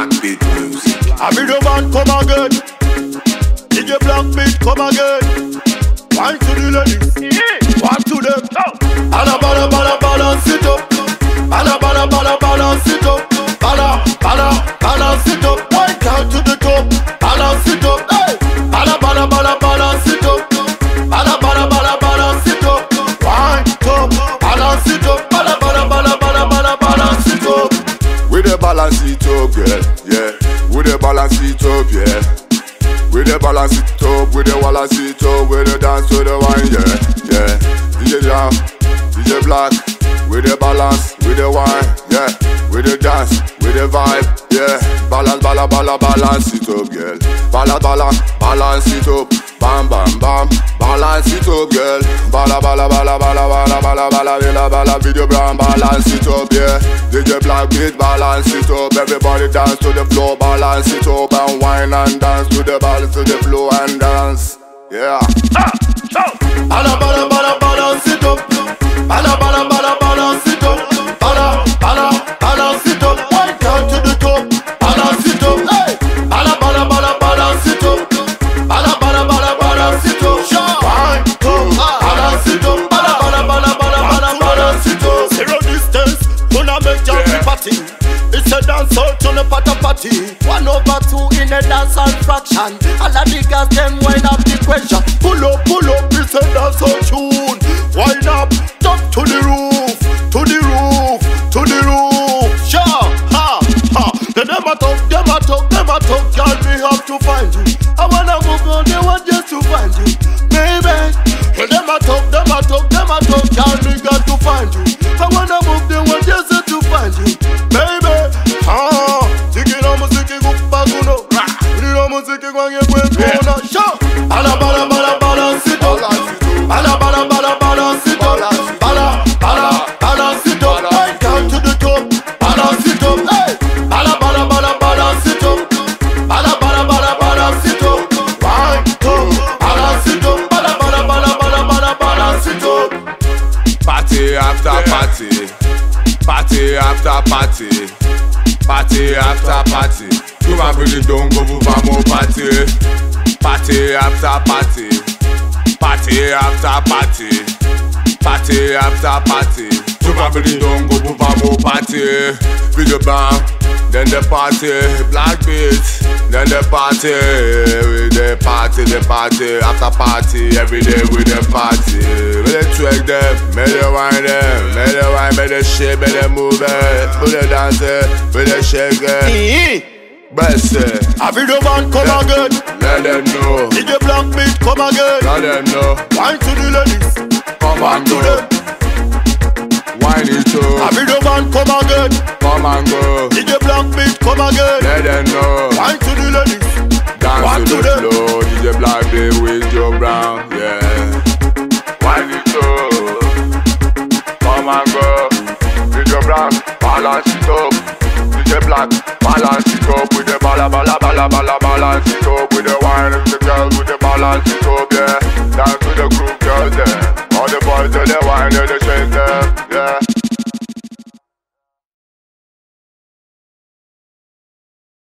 Blackk Beat music. I be the man come again. DJ Blackk Beat come again. Wine to the ladies, one to them. Bala bala bala balance it up. Bala bala bala balance it up. Balance it up, we the balance it up, we the dance to the wine, yeah, yeah. DJ Jam, DJ Blackk, we the balance, we the wine, yeah. We the dance, we the vibe, yeah. Balance, balance, balance, balance it up, girl. Balance, balance, balance it up. Bam, bam, bam, balance it up, girl. Bala, bala, bala, bala, bala, bala, bala, bala, bala, Video Brown, balance it up, yeah. DJ Blackk Beat, balance it up. Everybody dance to the floor, balance it up and wine and dance to the balance to the floor and dance, yeah. Ah, bala bala bala party. One over two in a dance and fraction. All of the girls them wind up the pressure. Pull up, pull up, it's a dance out tune. After party, party after party, party after party. Tout ma brûle donc vous va mon party, party after party, party after party, party after party. You Tout ma brûle donc vous va mon party. Video bang, then the party, Blackk Beats, then the party, we the the party after party, every day we the party. We the track them, me the wine them, me the wine, me the shake, me the move it, we the dance it, we the shake it. Best it, be the man come again. let them know, DJ Blackk Beat come again. let them know, Wine to the ladies, come and to go, them. wine it I up, be the man come again. come and go, DJ Blackk Beat come again. let them know. Wine to the ladies. Balla balla balance it up with the wine the girls with the balance it up, yeah. Dance to the group, girls, yeah. All the boys to they wine and the shake, yeah.